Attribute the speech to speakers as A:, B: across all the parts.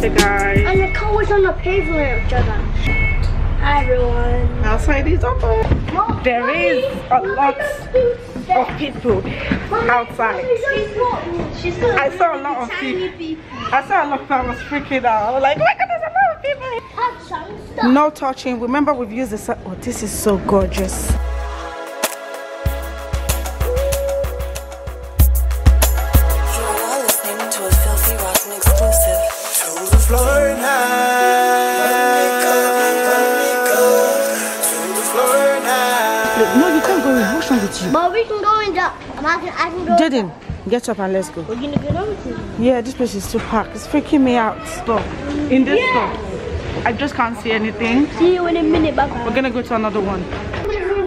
A: Hey guys.
B: And the car was on the pavement, Jordan. Hi everyone.
A: Outside is open. There is a lot of people outside. I saw a lot of people. I saw a lot of people. I was freaking out. I was like, look at there's a lot of people. here." No touching. Remember, we've used this. Oh, this is so gorgeous.
B: I can, I can go.
A: Jayden, get up and let's go.
B: We're gonna go down to.
A: Yeah, this place is too packed. It's freaking me out. Stop. In this store, I just can't see anything.
B: See you in a minute, bye
A: We're gonna go to another one.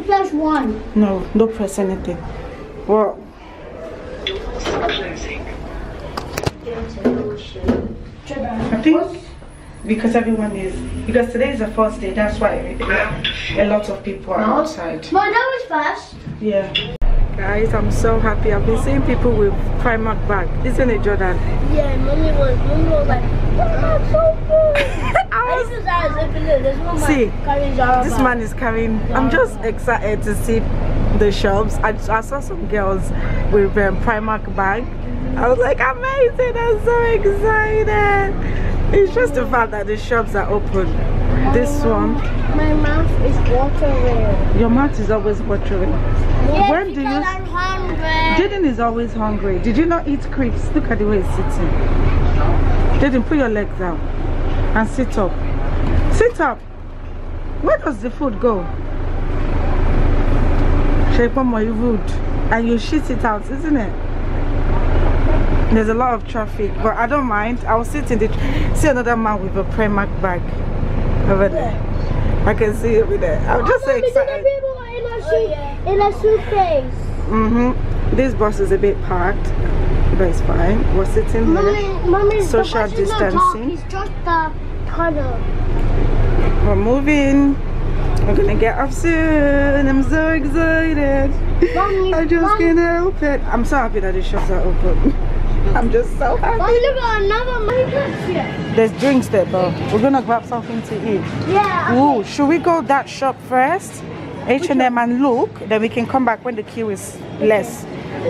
B: Flash one.
A: No, don't press anything. Well, I think because everyone is because today is the first day. That's why a lot of people are outside.
B: But that was fast.
A: Yeah. Guys, I'm so happy. I've been seeing people with Primark bag. Isn't it, Jordan?
B: Yeah, mommy was, mommy was like, wow, so good. I used to say, this. This
A: See,
B: man
A: This man is carrying. I'm just excited to see the shops. I, I saw some girls with um, Primark bag. I was like, amazing! I'm so excited. It's just the fact that the shops are open. This one,
B: My mouth is watering.
A: your mouth is always watering.
B: Yes,
A: When do you-
B: I'm hungry.
A: Jayden is always hungry. Did you not eat crepes? Look at the way he's sitting. Jayden, put your legs down and sit up. Sit up. Where does the food go? Shaipomo, you would. And you shit it out, isn't it? There's a lot of traffic, but I don't mind. I'll sit in the. See another man with a Primark bag over there. I can see over there. I'm just so
B: Mommy, do the
A: excited.
B: In a suit, in a suitcase.
A: Mm-hmm. This bus is a bit packed, but it's fine. We're sitting here.
B: mommy,
A: Social
B: the bus is not dark,
A: distancing.
B: It's just the color.
A: We're moving. We're gonna get up soon. I'm so excited.
B: Mommy,
A: I just
B: mommy,
A: can't help it. I'm so happy that the shops are open. I'm just so happy.
B: Mommy, look at another here.
A: There's drinks there, but we're gonna grab something to eat.
B: Yeah.
A: Ooh, should we go that shop first? H&M and look, then we can come back when the queue is less.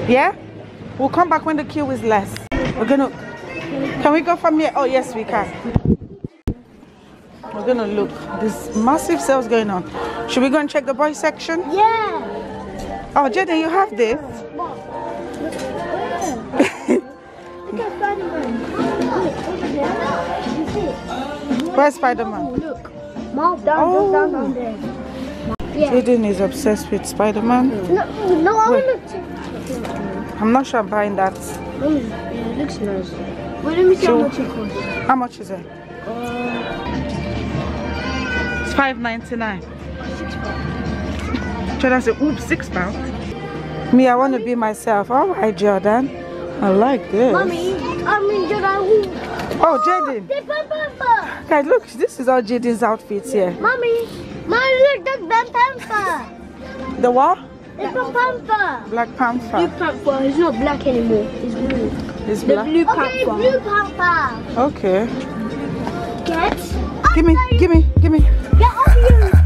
A: Yeah? We'll come back when the queue is less. We're gonna. Can we go from here? Oh yes, we can. We're gonna look. this massive sales going on. Should we go and check the boys section?
B: Yeah.
A: Oh, Jayden, you have this.
B: Look at Spider-Man. Look, over there. You see it?
A: Where's
B: Oh, look. Mouth down,
A: Oh.
B: down, down there. Yeah.
A: Jayden is obsessed with Spider-Man.
B: No, no, I want to.
A: I'm not sure I'm buying that.
B: Oh, yeah, it looks nice. Wait, let me see how much it costs.
A: How much is it? Uh, it's five ninety nine. Jordan said, "Oops, six pound." Me, I want to be myself. All right, Jordan. I like this.
B: Mommy, I mean, did I?
A: Oh,
B: Jayden. Oh, Panther.
A: Guys, look, this is all Jayden's outfits here.
B: Mommy, look, Panther.
A: The what?
B: It's Ben Panther.
A: Black
B: Blue
A: Panther.
B: Panther. He's not black anymore. He's blue.
A: It's
B: The
A: black.
B: blue okay, Panther. Blue Panther.
A: Okay.
B: Get.
A: Give me, give me, give me.
B: Get off you.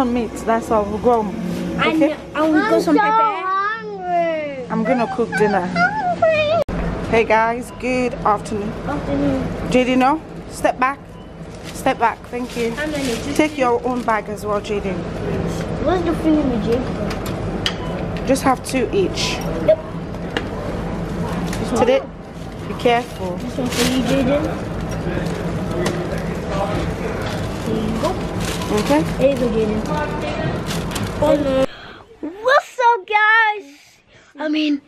C: We
A: just want meat. That's all. We'll go home. Okay.
B: And, and we got some pepper.
D: hungry.
A: I'm gonna cook dinner. Hey guys, good afternoon.
B: Afternoon.
A: JD, no? Step back. Step back. Thank you.
B: And then it's
A: Take your own bag as well, JD.
B: What's the thing in the?
A: Just have two each.
B: Yep.
A: Today, be careful.
B: This one for you, Jayden.
A: Okay?
B: Oh no. What's up, guys? I mean.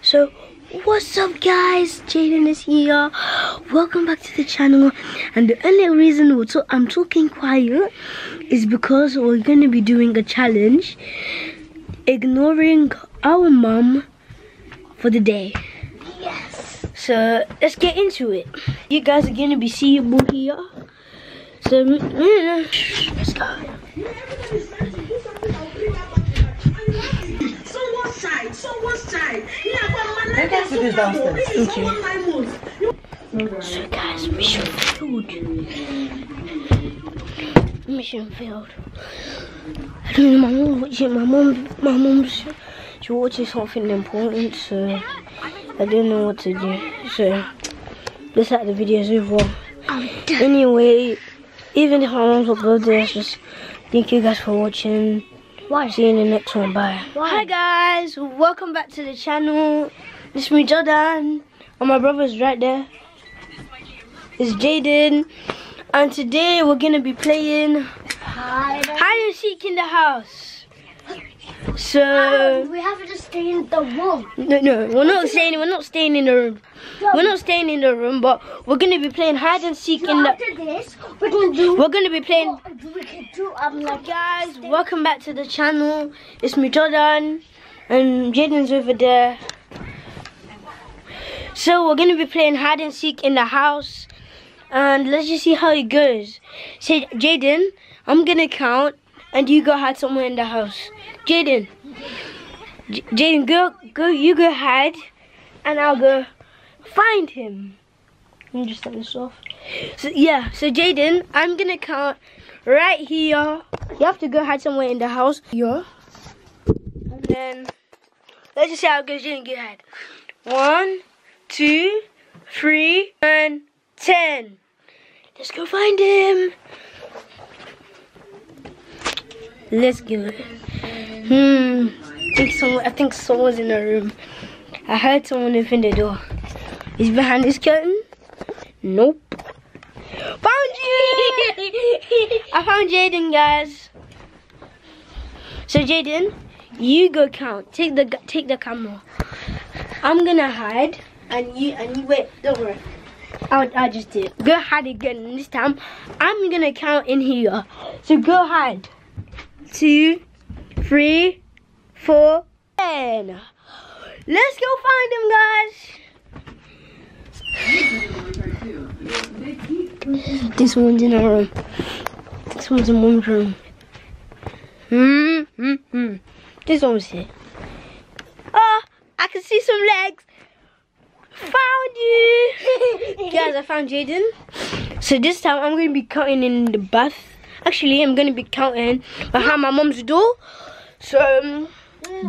B: So, what's up, guys? Jayden is here. Welcome back to the channel. And the only reason to- I'm talking quiet is because we're gonna be doing a challenge, ignoring our mom for the day. So let's get into it. You guys are gonna be seeing seeable here. So mm, let's go.
E: Someone's side, someone's side.
A: Let us do this downstairs.
B: So guys, mission failed. Mission failed. I don't know, my mom watching, my mom, my mom's, she watching something important, so I don't know what to do. So, let's let the videos over. Anyway, even if my mom's not go there, just thank you guys for watching.
D: Why?
B: See you in the next one. Bye. Hi guys, welcome back to the channel. It's me Jordan, and my brother's right there. It's Jayden, and today we're gonna be playing
D: hide
B: and seek in the house. So
D: we have to stay in the room.
B: no, no, we're not staying. We're not staying in the room. We're not staying in the room, but we're gonna be playing hide and seek in the.
D: After this, we're gonna do.
B: We're gonna be playing
D: We can do um like
B: guys welcome back to the channel it's me jordan and jayden's over there so we're gonna be playing hide and seek in the house and let's just see how it goes say jayden i'm gonna count and you go hide somewhere in the house jayden jayden go go you go hide and i'll go find him let me just turn this off so yeah so jayden i'm gonna count right here. You have to go hide somewhere in the house. Here. And then let's just see how it goes. You get hide. One, two, three, and ten. Let's go find him. Let's go. Hmm. I think someone. I think someone's in the room. I heard someone open the door. Is behind this curtain. Nope. Found you! I found Jayden, guys. So Jayden, you go count. Take the take the camera. I'm gonna hide, and you and you wait. Don't worry. I'll, I'll just do it. Go hide again. This time, I'm gonna count in here. So go hide. Two, three, four, ten. Let's go find him, guys. This one's in our room. This one's in mom's room. Hmm, hmm, hmm. This one's here. Oh, I can see some legs. Found you. Guys, I found Jayden. So this time I'm going to be counting in the bath. Actually, I'm going to be counting behind my mom's door. So, um,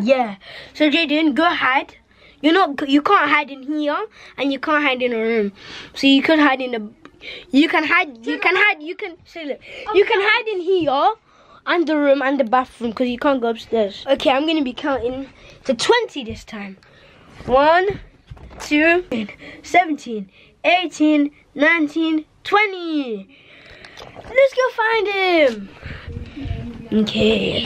B: yeah. So Jayden, go hide. You're not. You can't hide in here, and you can't hide in a room. So you could hide in the. You can hide. You can hide. You can. Say look. You can hide in here, and the room and the bathroom, because you can't go upstairs. Okay, I'm gonna be counting to 20 this time. One, two, 17, 18, 19, 20. Let's go find him. Okay.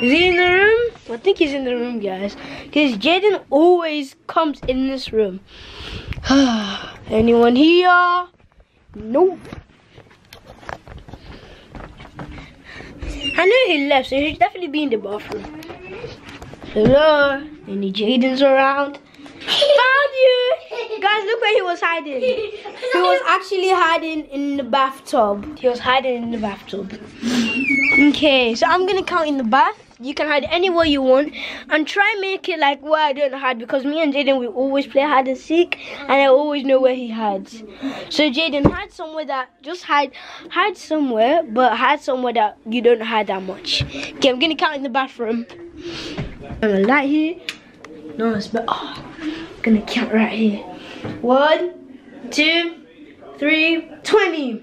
B: Is he in the room? I think he's in the room, guys. Because Jayden always comes in this room. Anyone here? Nope. I knew he left, so he should definitely be in the bathroom. Hello? Any Jayden's around? Found you! Guys, look where he was hiding. He was actually hiding in the bathtub. He was hiding in the bathtub. Okay, so I'm gonna count in the bath. you can hide anywhere you want, and try make it like where I don't hide because me and Jayden we always play hide and seek, and I always know where he hides. So Jayden, hide somewhere that just hide, hide somewhere, but hide somewhere that you don't hide that much. Okay, I'm gonna count in the bathroom. I'm gonna light here. No, but oh, I'm gonna count right here. One, two, three, twenty.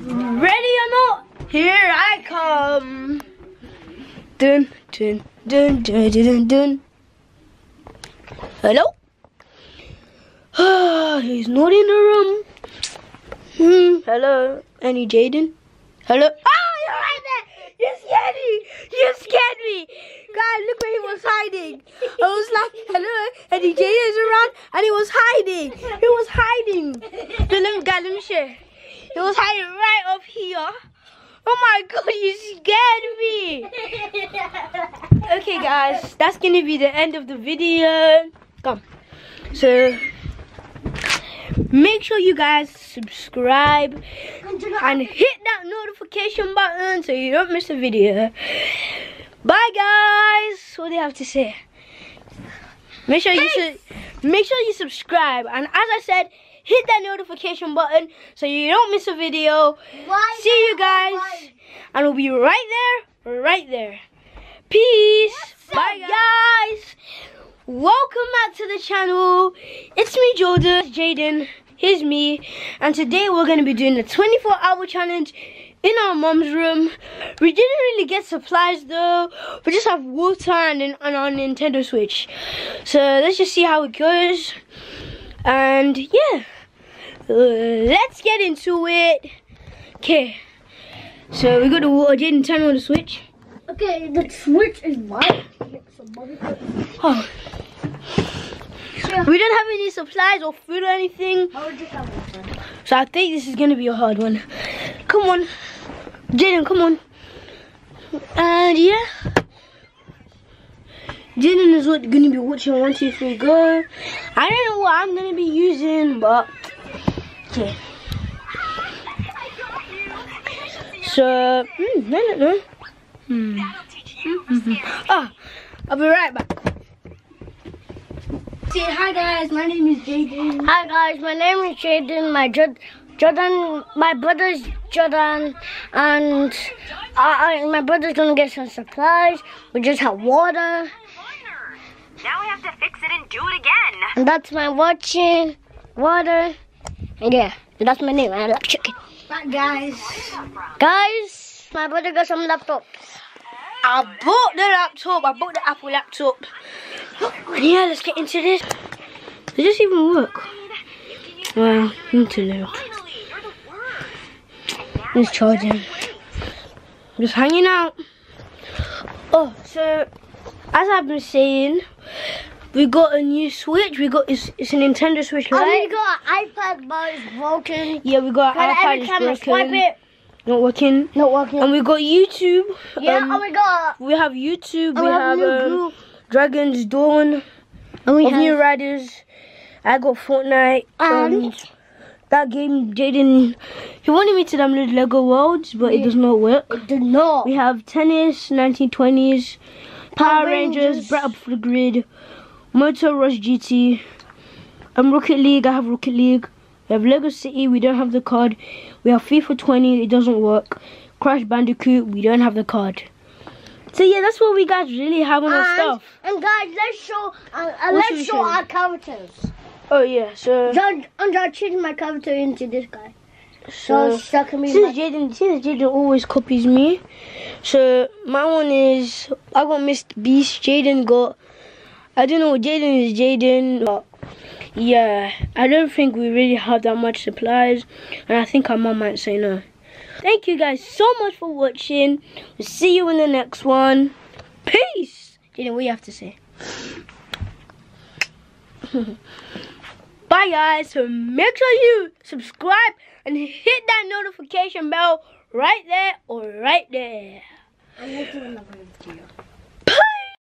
B: Ready or not? Here I come. Dun dun dun dun dun dun. Hello? He's not in the room. Hmm. Hello. Any Jayden? Hello? Ah, you're right there. You scared me. You scared me. God, look where he was hiding. I was like, hello. And the is around, and he was hiding. He was hiding. Then let me, God, let me share. He was hiding right up here. Oh my god, you scared me. Okay, guys, that's gonna be the end of the video. Come. So, make sure you guys subscribe and hit that notification button so you don't miss a video. Bye, guys. What do you have to say? Make sure you make sure you subscribe, and as I said, hit that notification button so you don't miss a video.
D: Why
B: See you guys, and we'll be right there, right there. Peace. Bye, guys. Welcome back to the channel. It's me, Jordan. Jayden. Here's me, and today we're gonna be doing the 24-hour challenge in our mom's room. We didn't really get supplies though. We just have water and, an- and our Nintendo Switch. So let's just see how it goes. And yeah, uh, let's get into it. Okay. So we got the water. Jayden, turn on the switch.
D: Okay, the switch is white.
B: Oh. We don't have any supplies or food or anything. So I think this is gonna be a hard one. Come on. Jayden, come on. And yeah. Jayden is what gonna be watching one, two, three, go. I don't know what I'm gonna be using, but okay. So hmm, I don't know. Hmm. Ah, I'll be right back. Say hi guys, my name is Jayden.
D: Hi guys, my name is Jayden. My Jod- Jordan, my brother's Jordan, and I, I, my brother's gonna get some supplies. We just have water,
F: Now we have to fix it and do it again.
D: and that's my watching water. And yeah, that's my name. I love chicken.
B: Right guys.
D: Guys, my brother got some laptops.
B: I bought the laptop. I bought the Apple laptop. And yeah, let's get into this. Does this even work? Well, internet. It's charging. Just hanging out. Oh, so as I've been saying, we got a new Switch. We got it's, it's a Nintendo Switch,
D: And we got an iPad, but it's broken.
B: Yeah, we got
D: And
B: iPad.
D: every
B: It's
D: time I swipe
B: broken.
D: it,
B: Not working.
D: not working.
B: And we got YouTube.
D: yeah,
B: um,
D: and we got
B: we have YouTube.
D: and
B: We have
D: new
B: um. Dragon's Dawn.
D: And we
B: of New Riders. I got Fortnite.
D: And-
B: um, that game, Jayden, he wanted me to download Lego Worlds, but it does not work.
D: it did not.
B: We have tennis, 1920s, Power
D: Power
B: Rangers,
D: Rangers.
B: Brat Up for the Grid, Moto Rush GT, um, Rocket League. I have Rocket League. We have Lego City. We don't have the card. We have FIFA 20. It doesn't work. Crash Bandicoot. We don't have the card. So yeah, that's what we guys really have on our stuff.
D: and guys, let's show uh, uh,
B: What should we
D: let's show our characters.
B: Oh yeah, so
D: John, and I changed my character into this guy. So,
B: so.
D: can be
B: Since Jayden, since Jayden always copies me, so my one is I got Mr. Beast. Jayden got I don't know. Jayden is Jayden, but yeah, I don't think we really have that much supplies, and I think our mom might say no. Thank you guys so much for watching. We'll see you in the next one. Peace. Jayden, what do you have to say? Bye guys. So make sure you subscribe and hit that notification bell right there or right there.
D: I'm another video.